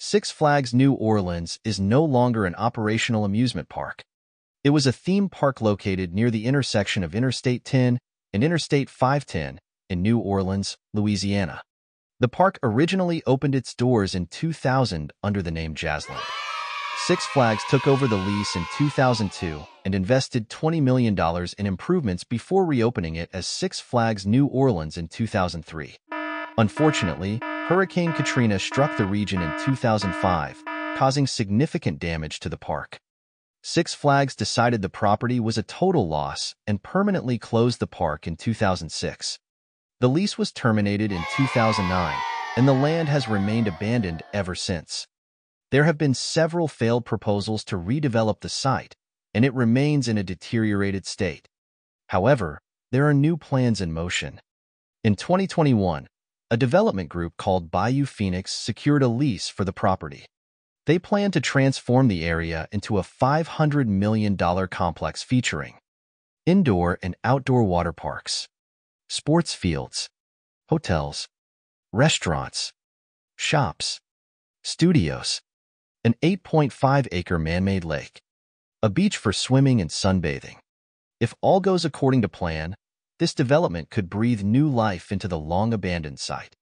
Six Flags New Orleans is no longer an operational amusement park. It was a theme park located near the intersection of Interstate 10 and Interstate 510 in New Orleans, Louisiana. The park originally opened its doors in 2000 under the name Jazzland. Six Flags took over the lease in 2002 and invested $20 million in improvements before reopening it as Six Flags New Orleans in 2003. Unfortunately, Hurricane Katrina struck the region in 2005, causing significant damage to the park. Six Flags decided the property was a total loss and permanently closed the park in 2006. The lease was terminated in 2009, and the land has remained abandoned ever since. There have been several failed proposals to redevelop the site, and it remains in a deteriorated state. However, there are new plans in motion. In 2021, a development group called Bayou Phoenix secured a lease for the property. They plan to transform the area into a $500 million complex featuring indoor and outdoor water parks, sports fields, hotels, restaurants, shops, studios, an 8.5-acre man-made lake, a beach for swimming and sunbathing. If all goes according to plan, this development could breathe new life into the long-abandoned site.